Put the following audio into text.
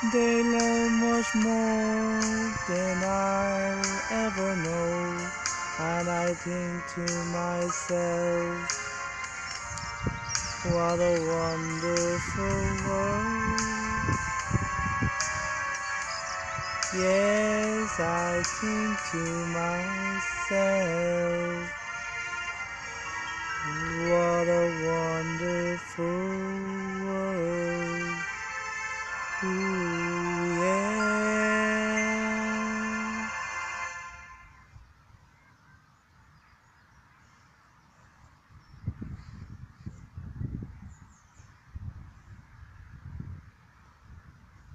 They learn much more than I'll ever know. And I think to myself, what a wonderful world. Yes, I think to myself,